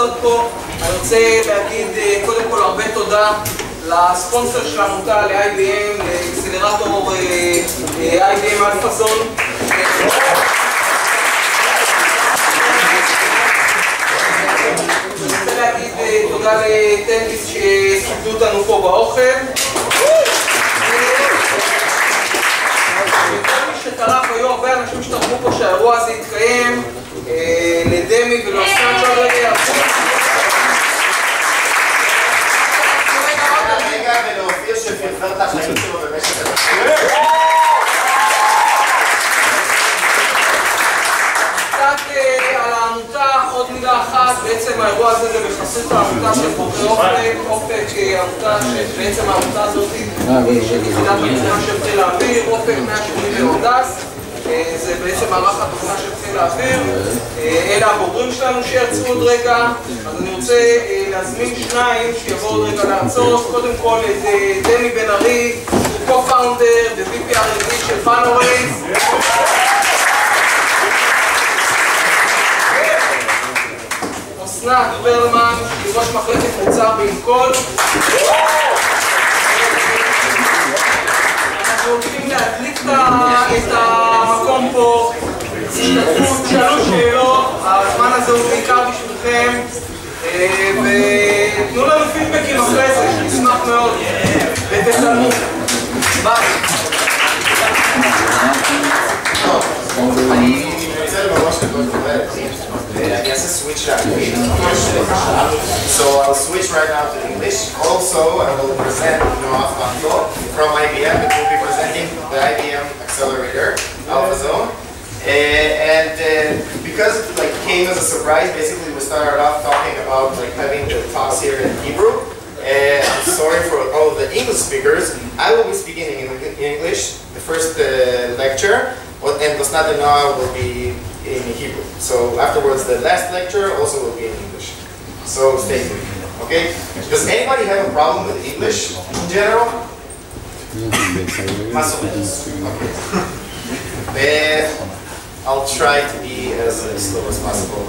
לעשות פה. אני רוצה להגיד אה, קודם כל הרבה תודה לספונסר של העמותה, ל-IBM, לאקסלרטור אה, אה, IBM אלפאזון. אני רוצה להגיד תודה לטנדיס שכיבדו אותנו פה באוכל. שטרח, היו הרבה אנשים שטרחו פה שהאירוע הזה יתקיים, לדמי ולאוסנת לא רגע. רגע ולאופיר שפרפר את החיים שלו במשך השנים. קצת אה, על העמותה, עוד מילה אחת, בעצם האירוע הזה זה בחסות העמותה של חוקרי אופק, אופק אה, עמותה שבעצם העמותה הזאת היא של יחידת התוכנה של חיל האוויר, אופק 180 להודס, אה, זה בעצם מערך התוכנה של חיל האוויר, אה, אלה הבוגרים שלנו שיצאו עוד רגע, אז אני רוצה אה, להזמין שניים שיבואו עוד רגע להרצות, קודם כל את אה, דני בן ארי, הוא co-founder ו-VP של פאנורייס, אסנת פרלמן, שהיא ראש מחלקת מוצר באינקול. אנחנו הולכים להדליק את ה- את המקום פה. תשתתפו, תשאלו שאלות, הזמן הזה הוא בעיקר בשבילכם. אה, ותנו לנו פידבקים אחרי זה, נשמח מאוד. ותצלמו. ביי. אני רוצה ממש לדבר דוברת. אני אעשה switch לאנגלית. So I'll switch right now to English. Also, I will present Noah Fanto from IBM. The IBM Accelerator Alpha Zone. Uh, and uh, because it like came as a surprise, basically we started off talking about like having the talks here in Hebrew. Uh, I'm sorry for all the English speakers. I will be speaking in English the first uh, lecture, and Osnat and Noah will be in Hebrew. So afterwards, the last lecture also will be in English. So stay tuned. Okay? Does anybody have a problem with English in general? Más menos. Okay. I'll try to be as slow as possible.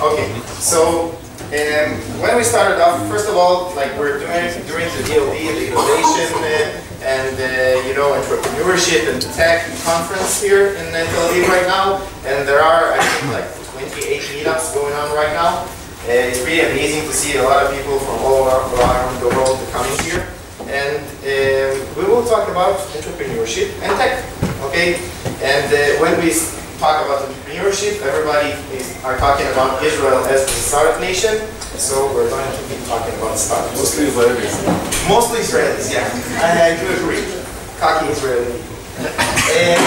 Okay, so um, when we started off, first of all, like we're doing during the DLD, the innovation uh, and uh, you know entrepreneurship and tech conference here in uh, right now, and there are I think like 28 meetups going on right now. Uh, it's really amazing to see a lot of people from all around the world coming here, and um, we will talk about entrepreneurship and tech. Okay, and uh, when we talk about entrepreneurship, everybody is, are talking about Israel as the startup nation. So we're going to be talking about startups. Mostly Israelis. Mostly Israelis, yeah. I, I do agree. Cocky Israeli. and,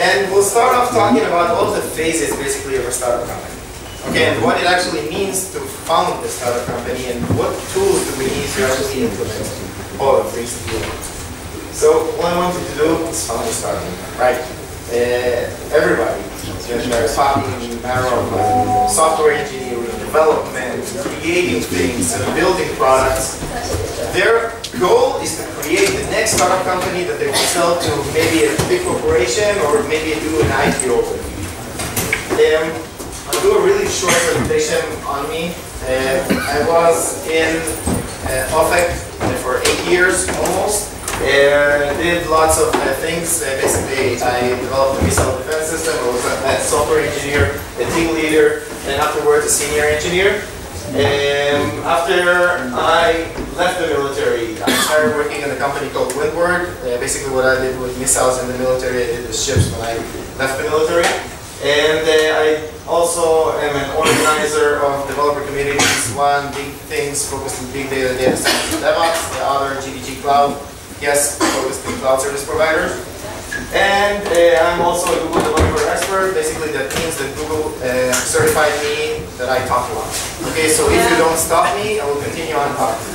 and we'll start off talking about all the phases basically of a startup company. Okay, and what it actually means to found a startup company and what tools do we need to actually implement all of these tools. So what I wanted to do is a startup, right? Uh, everybody, the matter of uh, software engineering, development, creating things, and building products. Their goal is to create the next startup company that they will sell to maybe a big corporation or maybe do an IPO. Um, I'll do a really short presentation on me. Uh, I was in uh, Ofek for eight years almost. Uh, did lots of uh, things. Uh, basically, I developed a missile defense system. I was a, a software engineer, a team leader, and afterwards a senior engineer. Um, after I left the military, I started working in a company called Windward. Uh, basically, what I did with missiles in the military, I did with ships when I left the military. And I also am an organizer of developer communities. One big things focused on big data, data science, and DevOps. The other GDG Cloud, yes, focused on cloud service providers. And uh, I'm also a Google developer expert. Basically, that means that Google uh, certified me that I talk a lot. Okay, so if you don't stop me, I will continue on talking.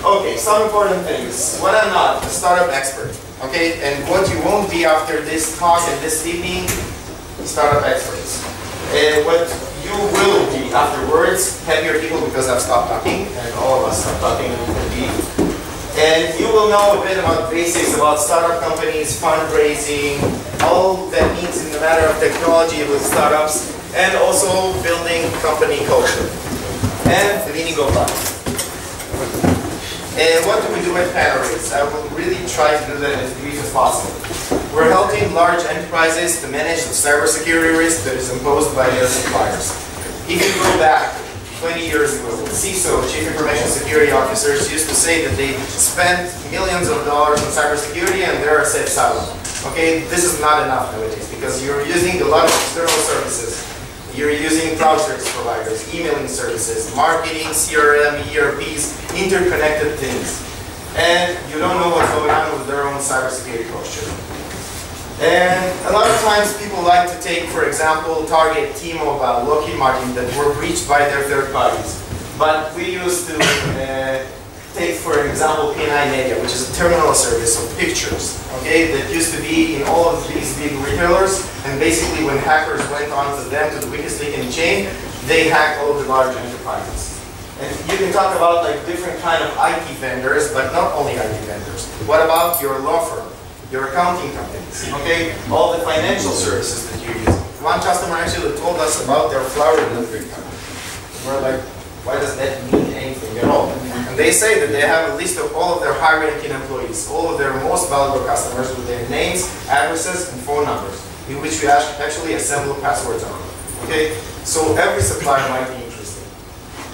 Okay, some important things. What I'm not, a startup expert. Okay, and what you won't be after this talk and this evening, startup experts. And what you will be afterwards, happier people because I've stopped talking, and all of us stopped talking indeed. And you will know a bit about basics about startup companies, fundraising, all that means in the matter of technology with startups. and also building company culture and leading of And what do we do at Panorays? I will really try to do that as brief as possible. We're helping large enterprises to manage the cybersecurity risk that is imposed by their suppliers. If you go back 20 years ago, CISO, Chief Information Security Officers, used to say that they spent millions of dollars on cybersecurity and they're set silent. Okay, this is not enough nowadays because you're using a lot of external services. You're using cloud service providers, emailing services, marketing, CRM, ERPs, interconnected things. And you don't know what's going on with their own cybersecurity posture. And a lot of times people like to take, for example, Target, T-Mobile, Lockheed Martin that were breached by their third parties. But we used to uh, take, for example, PNI Media, which is a terminal service of pictures, okay, that used to be in all of these big retailers, and basically when hackers went onto them to the weakest link in the chain, they hacked all the large enterprises. And you can talk about like different kind of IT vendors, but not only IT vendors. What about your law firm, your accounting companies, okay, all the financial services that you use. One customer actually told us about their flower delivery company. We're like, why does that mean anything at all? They say that they have a list of all of their high-ranking employees, all of their most valuable customers with their names, addresses, and phone numbers, in which we actually assemble passwords on. Okay? So every supplier might be interested.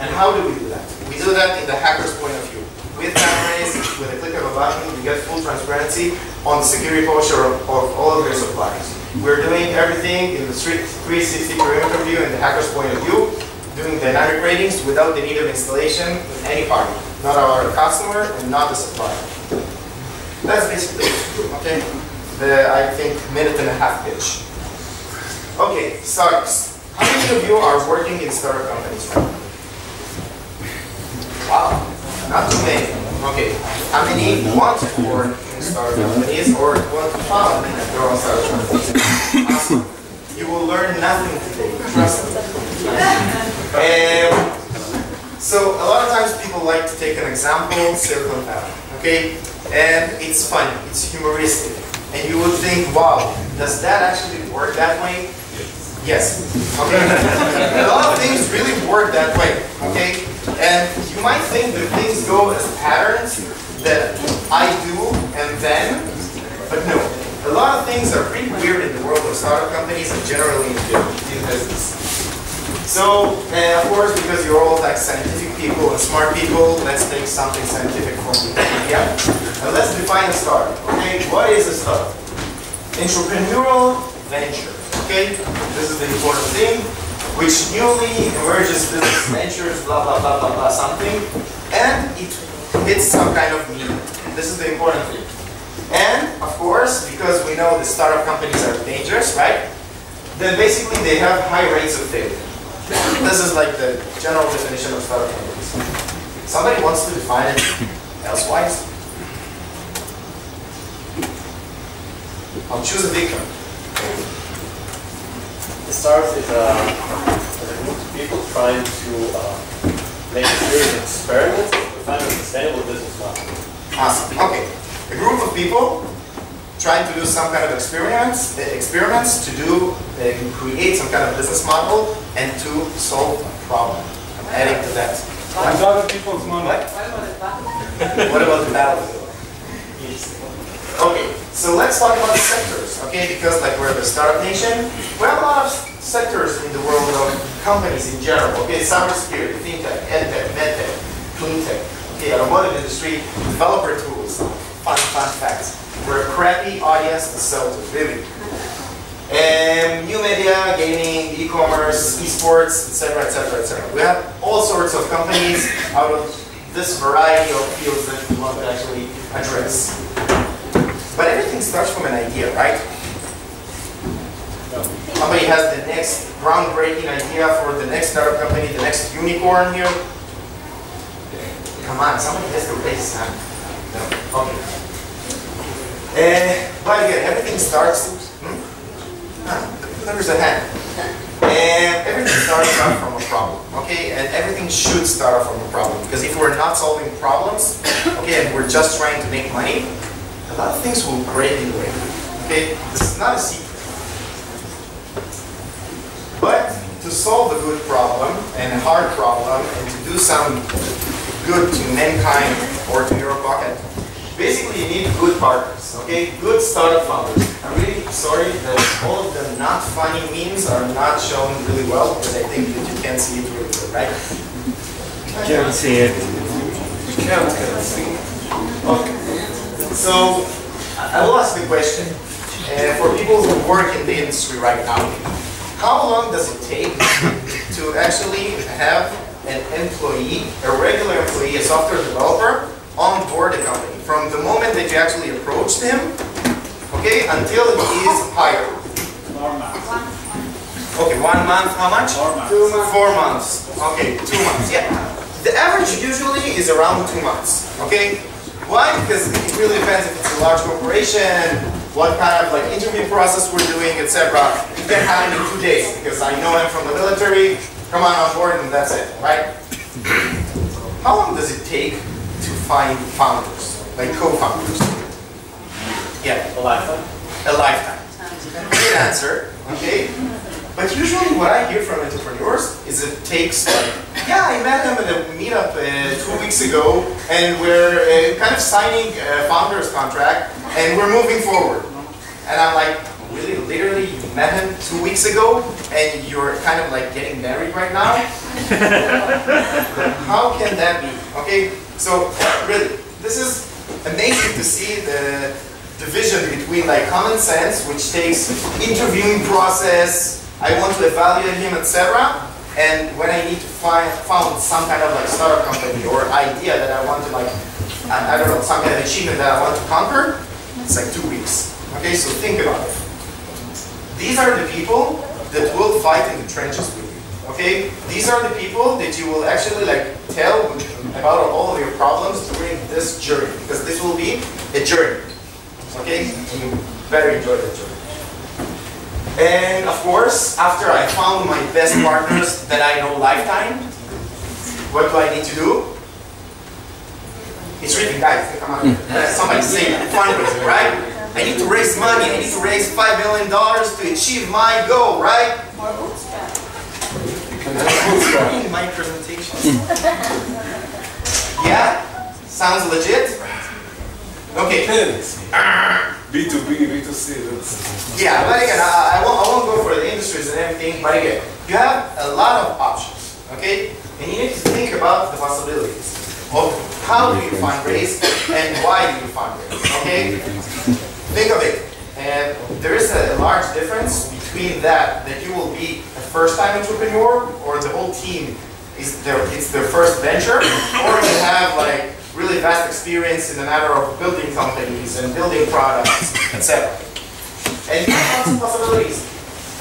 And how do we do that? We do that in the hacker's point of view. With Panorays, with a click of a button, we get full transparency on the security posture of, of all of their suppliers. We're doing everything in the 360 perimeter view in the hacker's point of view, doing dynamic ratings without the need of installation in any party. Not our customer and not the supplier. That's basically it, okay? The, I think, minute and a half pitch. Okay, startups. How many of you are working in startup companies? Wow, not too many. Okay, how many want to work in startup companies or want to found their own startup companies? You will learn nothing today, trust me. So a lot of times people like to take an example, Silicon Valley, okay? And it's funny, it's humoristic. And you would think, wow, does that actually work that way? Yes. Okay. a lot of things really work that way. Okay. And you might think that things go as patterns that I do and then, but no. A lot of things are pretty weird in the world of startup companies and generally in business. So, uh, of course, because you're all like scientific people and smart people, let's take something scientific from you. Yeah? And let's define a startup. Okay, what is a startup? Entrepreneurial venture. Okay, this is the important thing, which newly emerges business ventures, blah blah blah blah blah something, and it hits some kind of need. This is the important thing. And of course, because we know the startup companies are dangerous, right? Then basically they have high rates of failure. This is like the general definition of startup. Somebody wants to define it elsewise? I'll choose a victim. It starts with uh, a group of people trying to uh, make a series of experiments to find a sustainable business model. Awesome. Okay. A group of people trying to do some kind of experiments, uh, experiments to do, uh, create some kind of business model and to solve a problem. I'm adding to that. What about people's money? What? what about the battlefield? Okay, so let's talk about the sectors, okay? Because like we're the startup nation, we have a lot of sectors in the world of companies in general, okay? Cybersecurity, fintech, edtech, medtech, cleantech, okay? Automotive industry, developer tools, fun, fun facts. We're a crappy audience to sell to, really. And new media, gaming, e-commerce, esports, etc., etc., etc. We have all sorts of companies out of this variety of fields that we want to actually address. But everything starts from an idea, right? Somebody has the next groundbreaking idea for the next startup company, the next unicorn here. Come on, somebody has to raise hand. No? Okay. Uh, but again, everything starts. Hmm? Ah, there's a hand. And everything starts out from a problem, okay? And everything should start out from a problem. Because if we're not solving problems, okay, and we're just trying to make money, a lot of things will break in the way. Okay, this is not a secret. But to solve a good problem and a hard problem and to do some good to mankind or to your pocket, basically you need good partners, okay? Good startup founders. I'm really sorry that all of the not funny memes are not shown really well because I think that you can't see it really good, right? Can't see it. You can't, can't see. Okay. So I I will ask the question uh, for people who work in the industry right now. How long does it take to actually have an employee, a regular employee, a software developer, on board the company? From the moment that you actually approached him, okay, until he is hired. Four months. Okay, one month, how much? Four months. Two months. Four months. Okay, two months, yeah. The average usually is around two months, okay? Why? Because it really depends if it's a large corporation, what kind of like interview process we're doing, etc. It can happen in two days because I know him from the military, come on on board and that's it, right? How long does it take to find founders, like co-founders? Yeah, A lifetime. a lifetime. Good answer, okay? But usually what I hear from entrepreneurs is it takes like, yeah, I met him at a meetup uh, two weeks ago and we're uh, kind of signing a founder's contract and we're moving forward. And I'm like, really, literally, you met him two weeks ago and you're kind of like getting married right now? How can that be? Okay, so really, this is amazing to see the division between like common sense, which takes interviewing process, I want to evaluate him, etc. And when I need to find found some kind of like startup company or idea that I want to like, I, I don't know, some kind of achievement that I want to conquer, it's like two weeks. Okay, so think about it. These are the people that will fight in the trenches. Okay, these are the people that you will actually like tell about all of your problems during this journey because this will be a journey. Okay, you better enjoy the journey. And of course, after I found my best partners that I know lifetime, what do I need to do? It's really, guys, come on. Uh, somebody say fundraising, right? I need to raise money. I need to raise $5 million to achieve my goal, right? In my presentation. yeah? Sounds legit? Okay. B2B, B2C. Yeah, but again, I, I, won't, I won't go for the industries and everything, but again, you have a lot of options, okay? And you need to think about the possibilities of how do you fundraise and why do you fundraise, okay? Think of it. And there is a large difference between that, that you will be a first-time entrepreneur or the whole team is their, it's their first venture, or you have like really vast experience in the matter of building companies and building products, etc. And you have lots of possibilities.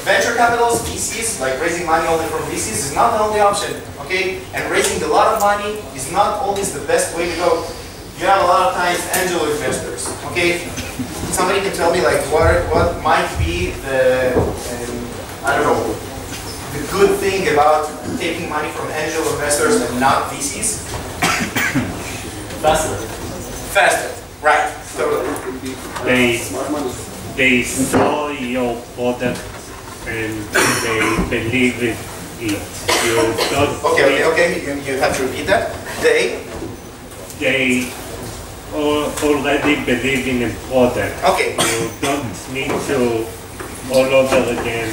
Venture capitals, VCs, like raising money only from VCs is not the only option, okay? And raising a lot of money is not always the best way to go. You have a lot of times angel investors, okay? Somebody can tell me like what, what might be the, um, I don't know, the good thing about taking money from angel investors and not VCs? Faster. Faster, right, totally. They they saw your product and they believe in it. You don't Okay, okay, okay, you, you have to repeat that. They, They already believe in a product. okay, You don't need to all over again.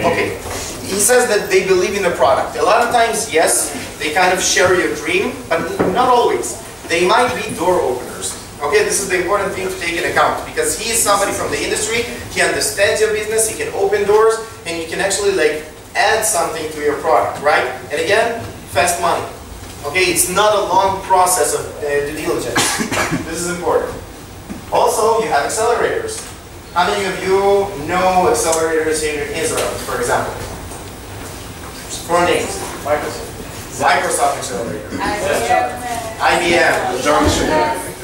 uh, okay. He says that they believe in the product. A lot of times, yes, they kind of share your dream, but not always. They might be door openers. Okay, this is the important thing to take into account because he is somebody from the industry, he understands your business, he can open doors, and you can actually like add something to your product, right? And again, fast money. Okay, it's not a long process of uh, due diligence. this is important. Also, you have accelerators. How many of you know accelerators here in Israel, for example? Four names. Microsoft. Microsoft Accelerator. IBM. The Junction.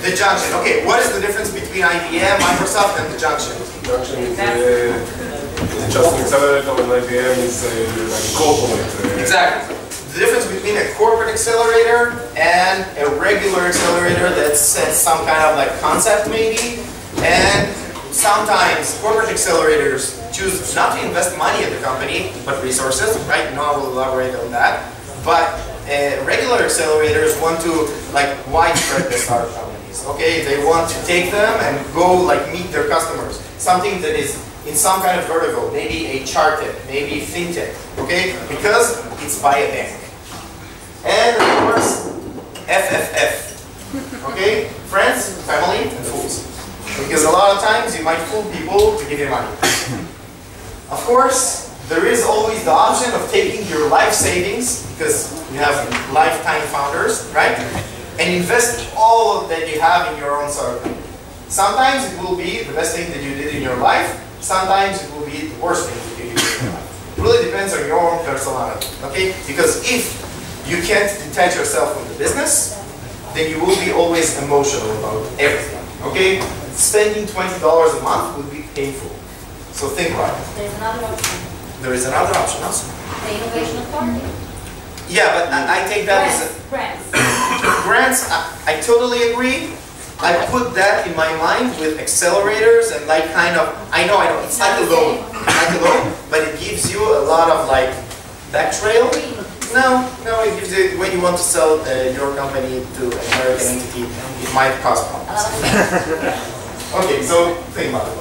The Junction. Okay, what is the difference between IBM, Microsoft, and the Junction? The Junction is uh, it's just an accelerator and IBM is uh, like corporate. Uh, Exactly. The difference between a corporate accelerator and a regular accelerator that sets some kind of like concept maybe, and some Sometimes corporate accelerators choose not to invest money in the company, but resources, right? No, I will elaborate on that. But uh, regular accelerators want to like widespread the startup companies. Okay, they want to take them and go like meet their customers. Something that is in some kind of vertical, maybe a charted, maybe fintech. Okay, because it's by a bank. And of course, FFF. Okay, friends, family, and fools. Because a lot of times you might fool people to give you money. Of course, there is always the option of taking your life savings, because you have lifetime founders, right? And invest all that you have in your own startup. Sometimes it will be the best thing that you did in your life. Sometimes it will be the worst thing that you did in your life. It really depends on your own personality, okay? Because if you can't detach yourself from the business, then you will be always emotional about everything, okay? Spending $20 a month would be painful. So think about it. There's another option, There is another option also. the innovation authority. Yeah, but I, I take that as a, Grants, grants. grants, I, I totally agree. I put that in my mind with accelerators and like kind of, I know, I know, it's like a loan, like a loan, but it gives you a lot of like back trail. No, no, it gives you, when you want to sell uh, your company to an American entity, it might cost problems. Okay, so think about it.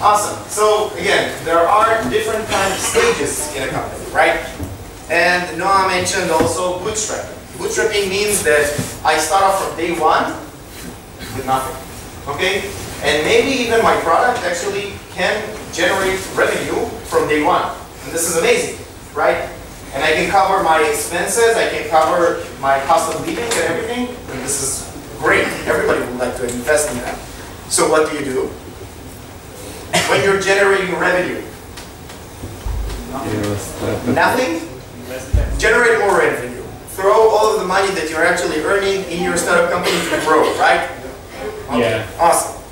Awesome. So again, there are different kind of stages in a company, right? And Noah mentioned also bootstrapping. Bootstrapping means that I start off from day one with nothing. Okay? And maybe even my product actually can generate revenue from day one. And this is amazing, right? And I can cover my expenses, I can cover my cost of living and everything. And this is great. Everybody would like to invest in that. So what do you do? When you're generating revenue? Nothing? Generate more revenue. Throw all of the money that you're actually earning in your startup company to grow, right? Okay, Yeah. Awesome.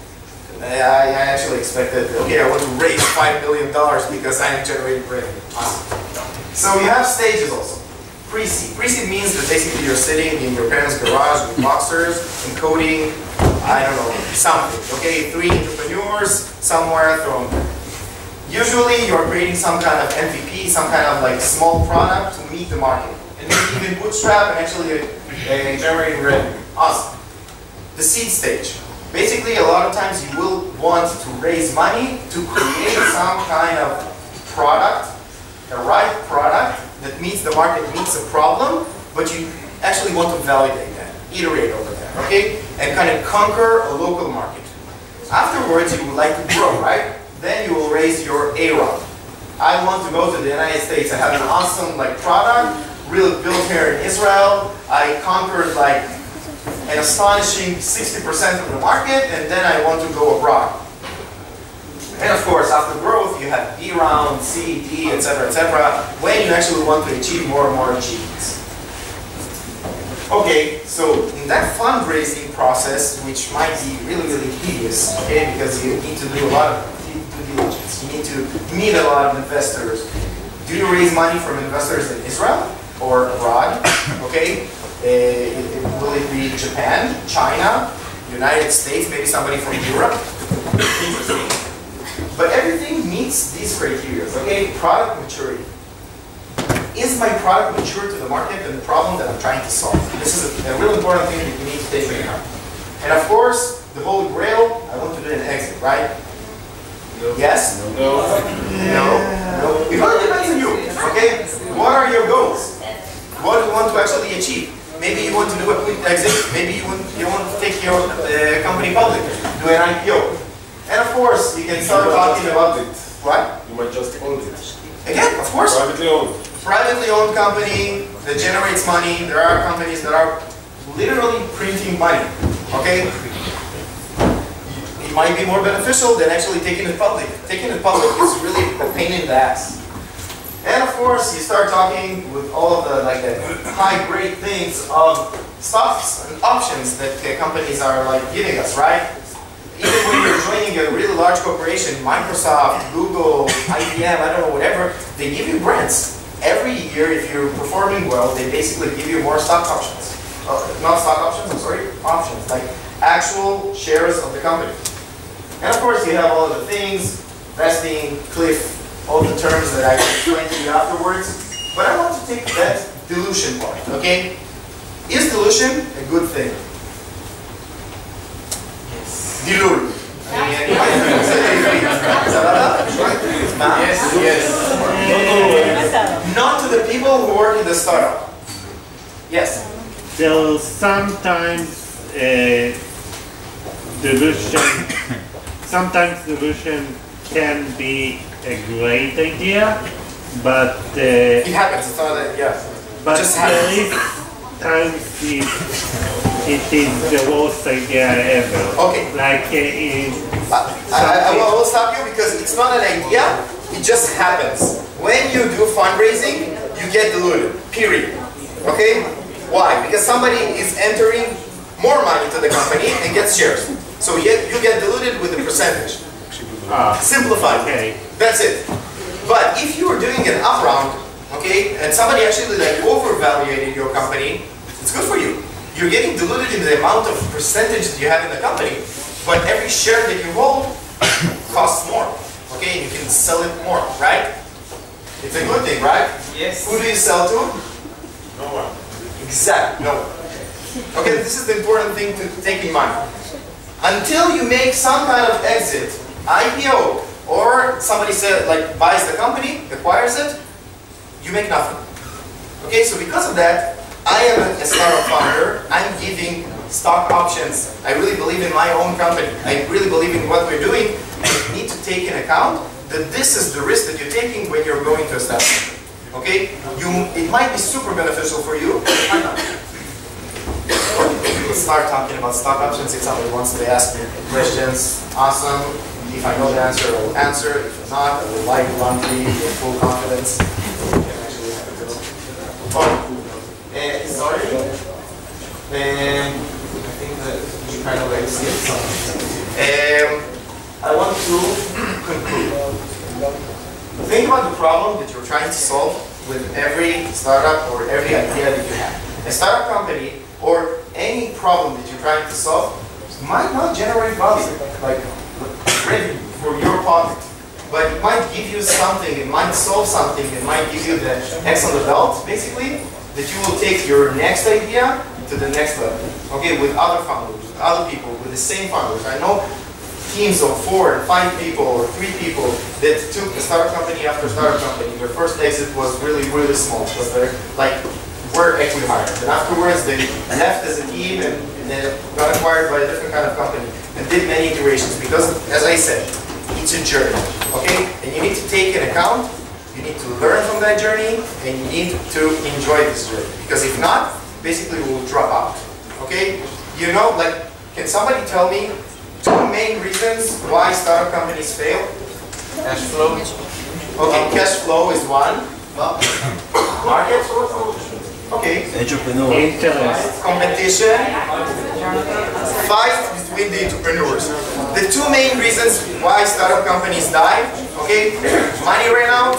I, I actually expected, okay, I want to raise $5 million because I'm generating revenue. Awesome. So you have stages also. Pre-seed. Pre-seed means that basically you're sitting in your parents' garage with boxers and coding, I don't know, something. Okay, three entrepreneurs somewhere from. Usually you're creating some kind of MVP, some kind of like small product to meet the market. And maybe even bootstrap and actually uh, generate revenue. Awesome. The seed stage. Basically, a lot of times you will want to raise money to create some kind of product, the right product that meets the market, meets a problem, but you actually want to validate that, iterate over that, okay? And kind of conquer a local market. Afterwards, you would like to grow, right? Then you will raise your A round. I want to go to the United States. I have an awesome like product, really built here in Israel. I conquered like an astonishing 60% of the market, and then I want to go abroad. And of course, after growth, you have B round, C, D, etc., etc., when you actually want to achieve more and more achievements. Okay, so in that fundraising process, which might be really, really tedious, okay, because you need to do a lot of due diligence, you need to meet a lot of investors. Do you raise money from investors in Israel or abroad? Okay, uh, will it be Japan, China, United States, maybe somebody from Europe? Interesting. But everything meets these criteria, okay? Product maturity. Is my product mature to the market and the problem that I'm trying to solve? This is a, a real important thing that you need to take into account. And of course, the holy grail, I want to do an exit, right? Yes? No. No? No? It all depends on you, okay? What are your goals? What do you want to actually achieve? Maybe you want to do a quick exit, maybe you want, you want to take your uh, company public, do an IPO. And of course, you can start talking about it. What? You might just own it. Again, of course, Privately owned. privately owned company that generates money. There are companies that are literally printing money. Okay? It might be more beneficial than actually taking it public. Taking it public is really a pain in the ass. And of course, you start talking with all of the like the high grade things of stocks and options that companies are like giving us, right? Even when you're joining a really large corporation, Microsoft, Google, IBM, I don't know, whatever, they give you grants. Every year, if you're performing well, they basically give you more stock options. Uh, not stock options, I'm sorry, options, like actual shares of the company. And of course, you have all the things, vesting, cliff, all the terms that I explained to you afterwards. But I want to take that dilution part, okay? Is dilution a good thing? Dilul. Yes, yes. Not to the people who work in the startup. Yes. So sometimes uh, dilution, sometimes dilution can be a great idea, but uh, It happens. It's not that, yeah. but Just there happens. is times it, it is the worst idea ever. Okay. Like uh, in I, I, I will stop you because it's not an idea, it just happens. When you do fundraising, you get diluted, period. Okay? Why? Because somebody is entering more money to the company and gets shares. So you get, you get diluted with a percentage. ah, Simplified. okay. That's it. But if you are doing an up round, okay, and somebody actually like overvaluated your company, it's good for you. You're getting diluted in the amount of percentage that you have in the company, but every share that you hold costs more. Okay, and you can sell it more, right? It's a good thing, right? Yes. Who do you sell to? No one. Exactly. No. One. Okay, this is the important thing to take in mind. Until you make some kind of exit, IPO, or somebody said like buys the company, acquires it, you make nothing. Okay, so because of that, I am a startup founder. I'm giving stock options. I really believe in my own company. I really believe in what we're doing. And you need to take into account that this is the risk that you're taking when you're going to a startup. Okay, you it might be super beneficial for you. We'll start talking about stock options if somebody wants to ask me questions. Awesome. If I know the answer, I will answer. If not, I will lie bluntly with full confidence. Oh, eh, sorry. Um, I think that you kind of like see. Um, I want to conclude. Think about the problem that you're trying to solve with every startup or every idea that you have. A startup company or any problem that you're trying to solve might not generate value, like revenue for your pocket, but it might give you something, it might solve something, it might give you the X on the belt, basically, that you will take your next idea to the next level. Okay, with other founders, with other people, with the same founders. I know teams of four and five people or three people that took a startup company after startup company. Their first exit was really, really small because they're like were equity hired. And afterwards they left as a team and, and then got acquired by a different kind of company and did many iterations because as I said, it's a journey. Okay? And you need to take into account, need to learn from that journey and you need to enjoy this journey. Because if not, basically we will drop out. Okay? You know, like, can somebody tell me two main reasons why startup companies fail? Cash flow. Okay, cash flow is one. Market? Okay. Interest. Competition. Fight between the entrepreneurs. The two main reasons why startup companies die, okay? Money ran out,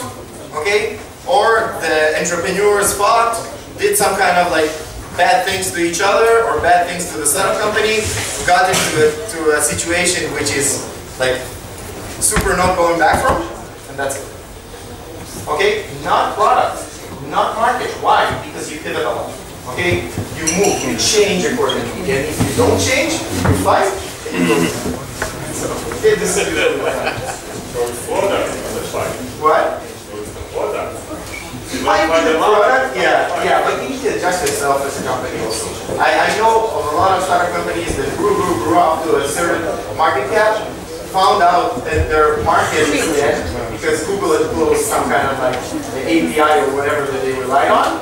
okay? Or the entrepreneurs fought, did some kind of like bad things to each other or bad things to the startup company, got into a, to a situation which is like super not going back from, and that's it. Okay? Not product, not market. Why? Because you pivot a lot. Okay? You move, you change accordingly. And if you don't change, you fight, and you go. So, okay, this is good. It's product on the side. What? So it's the product. Might be the product, yeah, yeah, but you need to adjust yourself as a company also. I, I know of a lot of startup companies that grew, grew, grew up to a certain market cap, found out that their market is dead because Google had closed some kind of like the API or whatever that they relied on.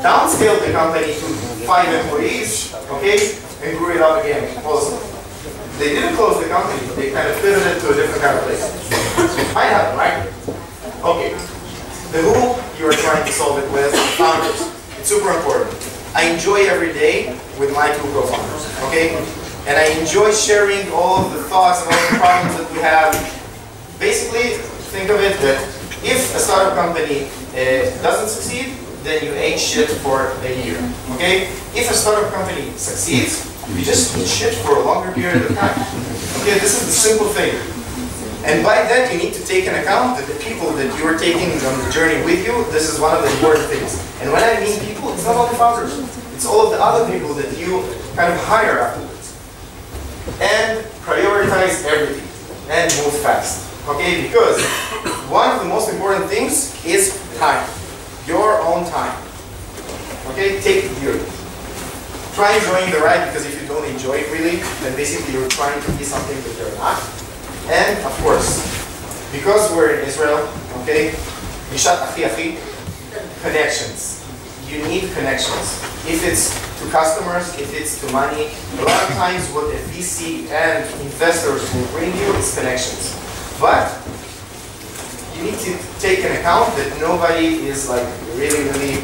Downscaled the company to five employees, okay, and grew it up again also. They didn't close the company, they kind of pivoted to a different kind of place. Might happen, right? Okay. The who you are trying to solve it with, founders. It's super important. I enjoy every day with my two co-founders, okay? And I enjoy sharing all of the thoughts and all the problems that we have. Basically, think of it that if a startup company uh, doesn't succeed, then you ate shit for a year, okay? If a startup company succeeds, You just eat shit for a longer period of time. Okay, this is the simple thing. And by that, you need to take into account that the people that you are taking on the journey with you, this is one of the important things. And when I mean people, it's not only founders. It's all of the other people that you kind of hire afterwards. And prioritize everything. And move fast. Okay, because one of the most important things is time. Your own time. Okay, take it dearly. Try enjoying the ride because if you don't enjoy it really, then basically you're trying to be something that you're not. And of course, because we're in Israel, okay, Mishat Achi Afi, connections. You need connections. If it's to customers, if it's to money, a lot of times what a VC and investors will bring you is connections. But you need to take an account that nobody is like really, really,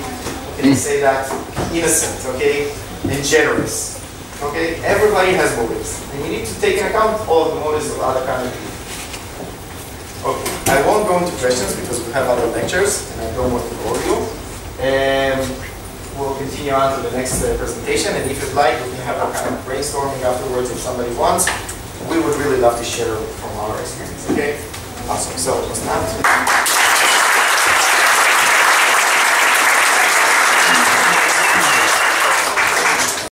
can I say that, innocent, okay, and generous. Okay, everybody has motives, and you need to take into account all the motives of other kind of people. Okay, I won't go into questions because we have other lectures, and I don't want to bore you. And we'll continue on to the next uh, presentation, and if you'd like, we can have a kind of brainstorming afterwards if somebody wants. We would really love to share from our experience, okay? Awesome, so, let's.